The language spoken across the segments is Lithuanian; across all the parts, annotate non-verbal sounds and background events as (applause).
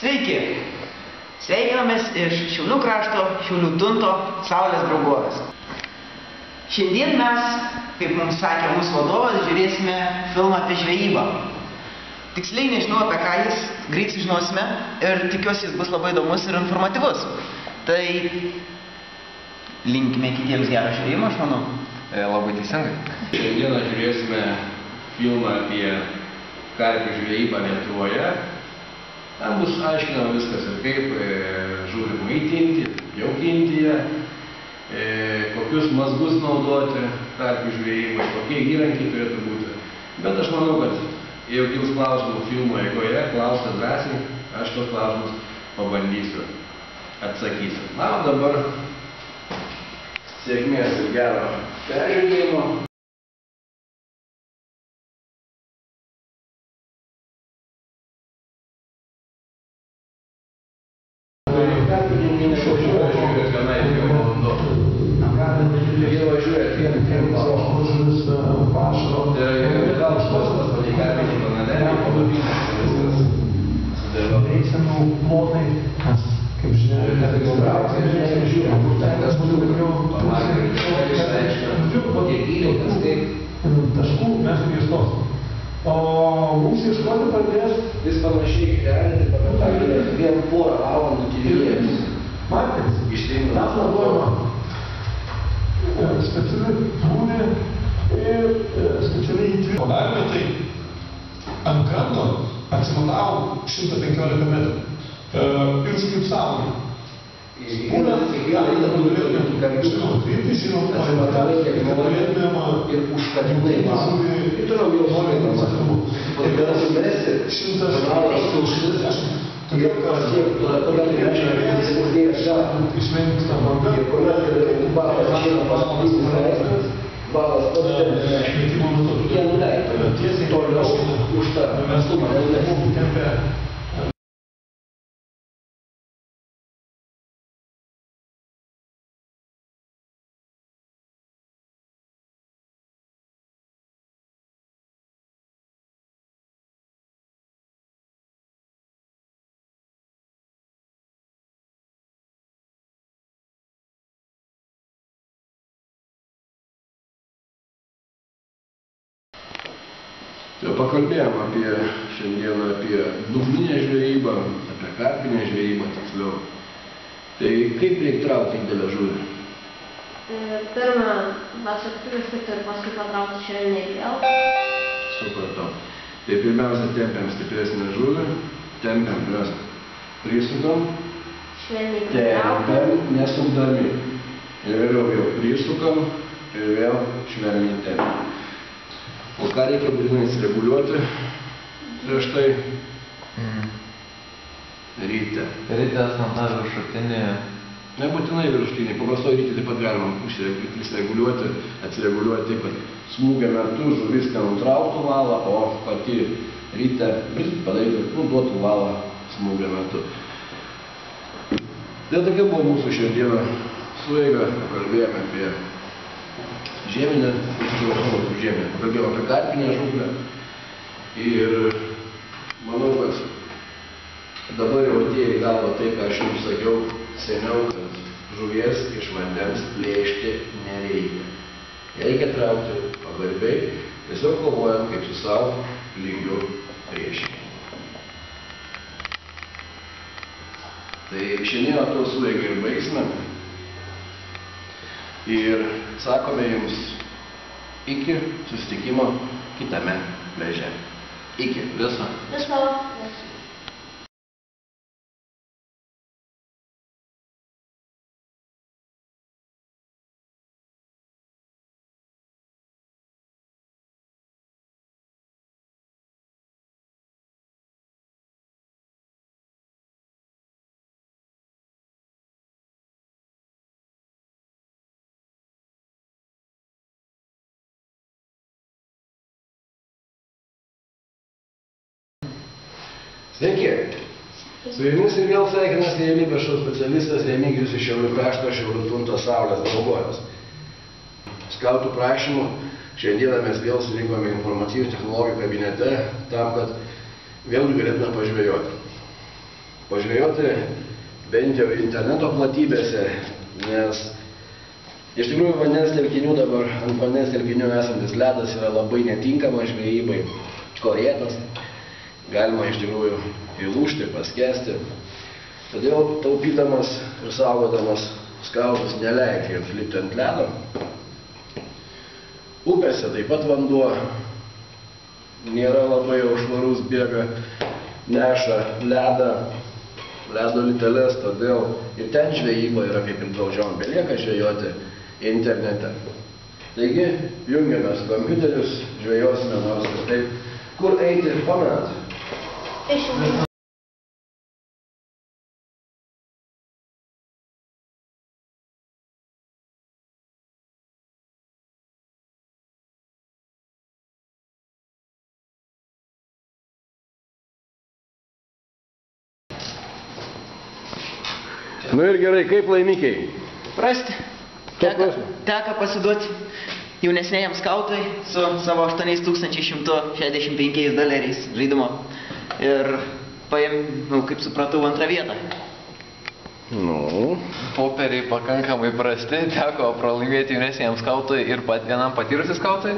Sveiki! Sveikinamės iš Šiaulių krašto, Šiaulių tunto, Saulės draugovės. Šiandien mes, kaip mums sakė mūsų vadovas, žiūrėsime filmą apie žvejybą. Tiksliai nežinau apie ką jis, greit sužinosime ir tikiuosi jis bus labai įdomus ir informatyvus. Tai linkime kitiems gerą žiūrėjimą, aš manau. E, labai teisingai. Šiandieną žiūrėsime filmą apie karpių žvejybą Lietuvoje. Ten bus aiškinama viskas ir kaip e, žuvį maitinti, jaukinti ją, e, kokius mazgus naudoti karpių žvejybai, kokie įrankiai turėtų būti. Bet aš manau, kad jeigu kils klausimų filmo eigoje, klausite drąsiai, aš tos klausimus pabandysiu atsakyti. Na, o dabar sėkmės ir gero peržiūrėjimo. Ten kas būtų, kaip taškų mes ieškos. O mums ieškoti pradės Jis panašiai gyventi, pamatė, vien porą valandų tyrinėjęs. Martins. Ištrynų. Tam naudojama e, speciali prūnė ir specialiai įtvirtinta. Padarėme tai ant kranto atsimatavau 115 metrų e, ir užfiksavome. jer uškaljivema i to nam je ovoljeno od danas mesec znala slušnica jer vas je na toga ne način se nije žal jer kod nas je da je bava žena vas misli za estas bava stote ja ne to je naš ušta nastupa ne ne Jau pakalbėjom apie šiandieną apie dugninę žvejybą, apie karpinę žvejybą tiksliau. Tai kaip reikia traukti didelę žuvį? Pirmą vasartuvės kaip ir paskui patraukti švelniai vėl. Supratau. Tai pirmiausia tempiam stipresnę žuvį, tempiam Švelniai patraukti. tempiam nesukdami. Ir vėliau jau prisukam ir vėl švelniai tempiam. O ką reikia būtinai reguliuoti prieš tai Mm. ryte. Rytas ant tą viršutinį. Nebūtinai viršutiniai, paprastai ryte taip pat galima išreguliuoti, atsireguliuoti taip, kad smūgio metu žuvis nenutrauktų valą, o pati ryte padarytų, nu, duotų valą smūgio metu. Tai tokia buvo mūsų šiandieną sueiga, kalbėjome apie žieminę, tiksliau, žieminę, kalbėjome apie karpinę žuklę ir manau, kad dabar jau atėjo į galvą tai, ką aš jums sakiau seniau, kad žuvies iš vandens plėšti nereikia. Reikia traukti pagarbiai, tiesiog kovojant kaip su savo lygiu priešininku. Tai šiandieną to suveigą ir baigsime. Ir sakome jums iki susitikimo kitame pliaže. Iki viso. Visko. Sveiki. Su jumis ir vėl sveikinasi realybės šou specialistas Remigijus iš Šiaulių krašto Šiaulių tunto Saulės draugovės. Skautų prašymų šiandieną mes vėl surinkome informacijų technologijų kabinete tam, kad vėlgi galėtume pažvėjoti. pažvėjoti bent jau interneto platybėse, nes iš tikrųjų vandens telkinių dabar, ant vandens telkinių esantis ledas yra labai netinkamas žvejybai, korėtas, galima iš tikrųjų įlūšti, paskesti. Todėl taupydamas ir saugodamas skautus neleidžia jiems lipti ant ledo. Upėse taip pat vanduo nėra labai jau švarus, bėga, neša ledą, ledo liteles, todėl ir ten žvejyba yra kaip ir draudžiama, belieka žvejoti internete. Taigi, jungiamės kompiuterius, žvejosime nors ir taip, kur eiti, pamenat. Nu ir gerai, kaip laimikiai? Prasti. Teka, teka pasiduoti jaunesnėjam skautui su savo 8165 doleriais žaidimo. Ir paėmiau, kaip supratau, antrą vietą. Nu, Popieriai pakankamai prasti, teko pralaimėti jaunesniam skautui ir pat vienam patyrusi skautui.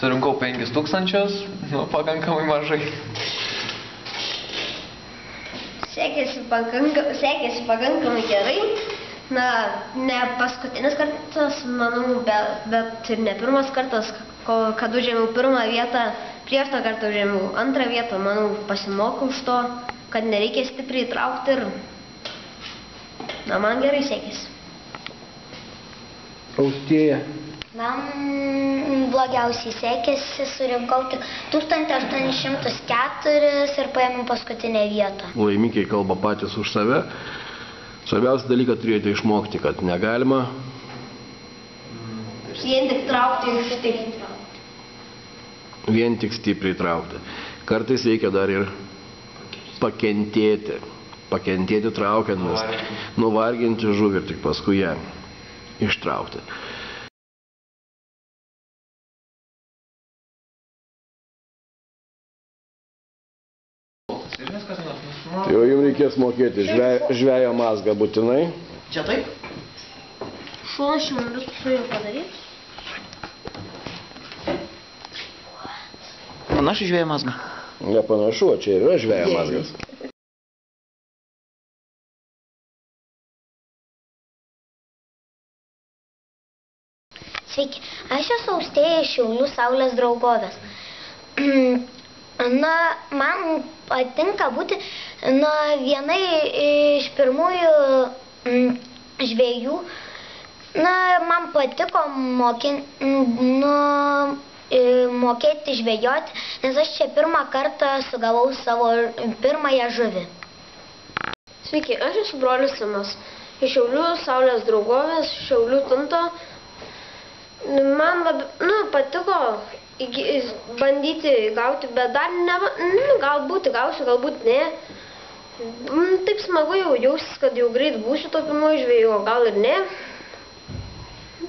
Surinkau 5000, nu, pakankamai mažai. Sekėsi, pakanka, sekėsi pakankamai gerai. Na, ne paskutinis kartas, manau, bet, bet ir ne pirmas kartas, kad užėmiau pirmą vietą. Prieš tą kartą užėmiau antrą vietą, manau, pasimokau iš to, kad nereikia stipriai traukti ir... Na, man gerai sekėsi. austėja. Man blogiausiai sekėsi, surinkau tik 1804 ir paėmiau paskutinę vietą. Laimikiai kalba patys už save. Svarbiausia dalyką turėjote išmokti, kad negalima Vien tik traukti iš taip. Vien tik stipriai traukti. Kartais reikia dar ir pakentėti. Pakentėti traukiant, nes nuvarginti žuvį ir tik paskui ją ištraukti. Tai jau jums reikės mokėti žvejo, mazgą būtinai. Čia taip? Šuo šimtus su juo padaryti. Panašu žvėjų mazgą. Nepanašu, o čia ir yra žvejo mazgas. Sveiki, aš esu Austėja Šiaulių Saulės draugovės. (clears throat) Na, man patinka būti na, vienai iš pirmųjų mm, žvėjų. Na, man patiko mokin, e, mokėti žvėjoti, nes aš čia pirmą kartą sugavau savo pirmąją žuvį. Sveiki, aš esu brolis Simas. Iš Šiaulių Saulės draugovės, Šiaulių tunto. Man labai, nu, patiko bandyti gauti, bet dar ne, nu, galbūt gausiu, galbūt ne. Mm, Taip smagu jau jausis, kad jau greit būsiu to pirmojo žvėjų, o gal ir ne.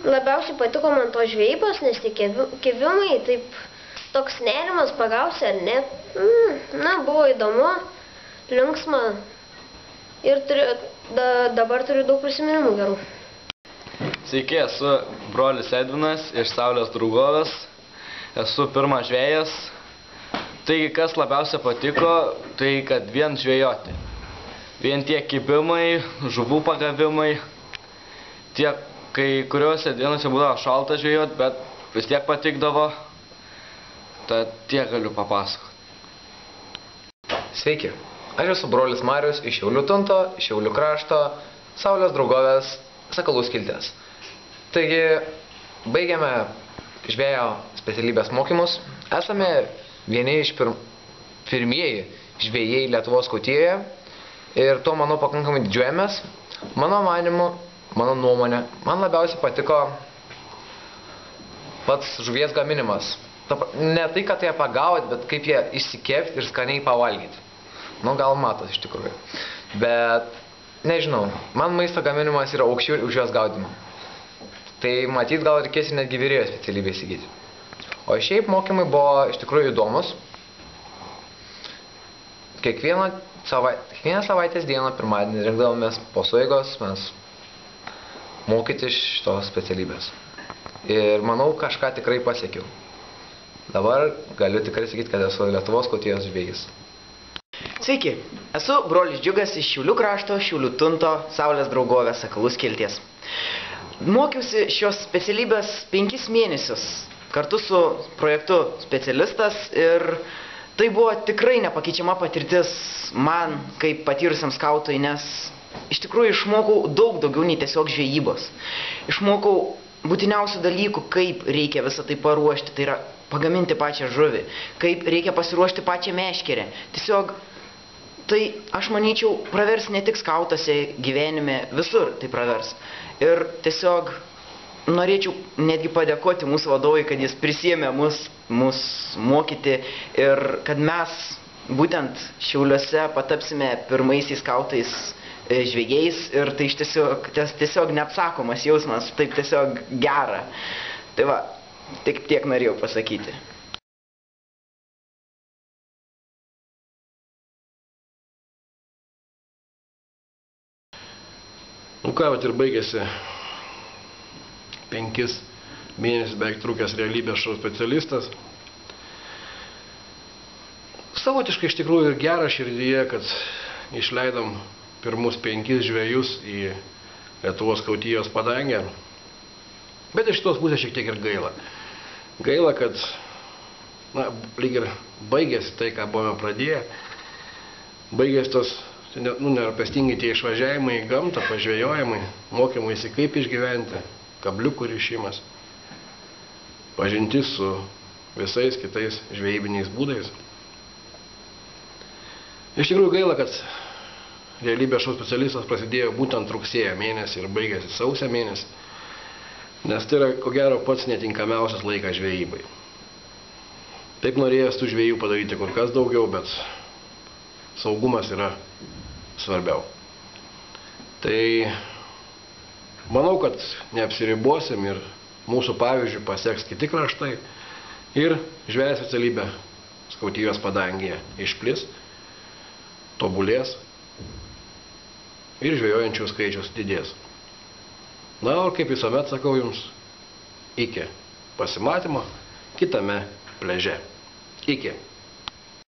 Labiausiai patiko man to žvejybos, nes tie kevi- kevimai, taip toks nerimas pagausi ar ne. Mm, Na, buvo įdomu, linksma. Ir turiu, da, dabar turiu daug prisiminimų gerų. Sveiki, esu brolis Edvinas iš Saulės draugovės. Esu pirmas žvėjas. Taigi, kas labiausia patiko, tai kad vien žvėjoti. Vien tie kibimai, žuvų pagavimai. Tiek, kai kuriuose dienose būdavo šalta žvėjot, bet vis tiek patikdavo. Tad tiek galiu papasakoti. Sveiki, aš esu brolis Marius iš Šiaulių tunto, Šiaulių krašto, Saulės draugovės, Sakalų skiltės. Taigi, baigiame žvėjo specialybės mokymus. Esame vieni iš pir... pirmieji žvėjai Lietuvos Kautijoje ir tuo, manau, pakankamai didžiuojamės. Mano manimu, mano nuomonė, man labiausiai patiko pats žuvies gaminimas. Ne tai, kad ją pagaut, bet kaip ją išsikepti ir skaniai pavalgyti. Nu, gal matos iš tikrųjų. Bet, nežinau, man maisto gaminimas yra aukščiau už jos gaudimą. Tai matyt, gal reikės ir netgi vyrėjo specialybę įsigyti. O šiaip mokymai buvo iš tikrųjų įdomus. Kiekvieną savai, kiekvieną savaitės dieną, pirmadienį rinkdavomės po sueigos, mes mokyti šitos specialybės. Ir manau, kažką tikrai pasiekiau. Dabar galiu tikrai sakyti, kad esu Lietuvos Skotijos žvėjys. Sveiki, esu brolis Džiugas iš Šiaulių krašto, Šiaulių tunto, Saulės draugovės, Sakalų skilties. Mokiausi šios specialybės penkis mėnesius kartu su projektu specialistas ir tai buvo tikrai nepakeičiama patirtis man kaip patyrusiam skautui, nes iš tikrųjų išmokau daug daugiau nei tiesiog žvejybos. Išmokau būtiniausių dalykų, kaip reikia visą tai paruošti, tai yra pagaminti pačią žuvį, kaip reikia pasiruošti pačią meškerę. Tiesiog tai aš manyčiau pravers ne tik skautose gyvenime, visur tai pravers. Ir tiesiog norėčiau netgi padėkoti mūsų vadovui, kad jis prisėmė mus, mus mokyti ir kad mes būtent Šiauliuose patapsime pirmaisiais skautais žvėjais ir tai iš tiesiog, ties, tiesiog neapsakomas jausmas, taip tiesiog gera. Tai va, tik tiek norėjau pasakyti. Nu ką, vat ir baigėsi penkis mėnesius beveik trukęs realybės šou specialistas. Savotiškai iš tikrųjų ir gera širdyje, kad išleidom pirmus penkis žvėjus į Lietuvos kautijos padangę. Bet iš tos pusės šiek tiek ir gaila. Gaila, kad na, lyg ir baigėsi tai, ką buvome pradėję. Baigėsi tos nu, nerapestingi tie išvažiavimai į gamtą, pažvėjojimai, mokymaisi kaip išgyventi, kabliukų ryšimas, pažintis su visais kitais žvejybiniais būdais. Iš tikrųjų gaila, kad realybės šou specialistas prasidėjo būtent rugsėjo mėnesį ir baigėsi sausio mėnesį, nes tai yra, ko gero, pats netinkamiausias laikas žvejybai. Taip norėjęs tų žvėjų padaryti kur kas daugiau, bet saugumas yra svarbiau. Tai manau, kad neapsiribosim ir mūsų pavyzdžių pasieks kiti kraštai ir žvėjės specialybė skautijos padangėje išplis, tobulės ir žvėjojančių skaičius didės. Na, o kaip visuomet sakau jums, iki pasimatymo kitame pleže. Iki.